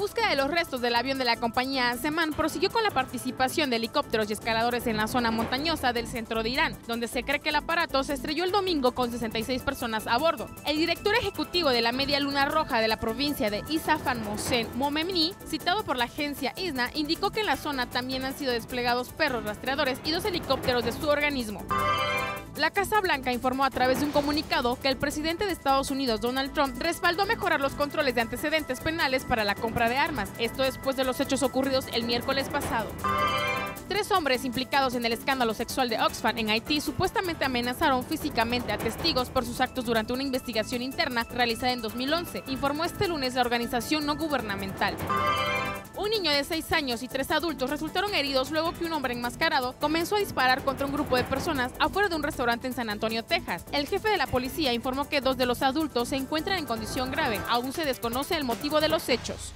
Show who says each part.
Speaker 1: búsqueda de los restos del avión de la compañía Seman prosiguió con la participación de helicópteros y escaladores en la zona montañosa del centro de Irán, donde se cree que el aparato se estrelló el domingo con 66 personas a bordo. El director ejecutivo de la Media Luna Roja de la provincia de Isafan Mohsen Momemni, citado por la agencia ISNA, indicó que en la zona también han sido desplegados perros rastreadores y dos helicópteros de su organismo. La Casa Blanca informó a través de un comunicado que el presidente de Estados Unidos, Donald Trump, respaldó mejorar los controles de antecedentes penales para la compra de armas, esto después de los hechos ocurridos el miércoles pasado. Tres hombres implicados en el escándalo sexual de Oxfam en Haití supuestamente amenazaron físicamente a testigos por sus actos durante una investigación interna realizada en 2011, informó este lunes la organización no gubernamental. Un niño de 6 años y tres adultos resultaron heridos luego que un hombre enmascarado comenzó a disparar contra un grupo de personas afuera de un restaurante en San Antonio, Texas. El jefe de la policía informó que dos de los adultos se encuentran en condición grave. Aún se desconoce el motivo de los hechos.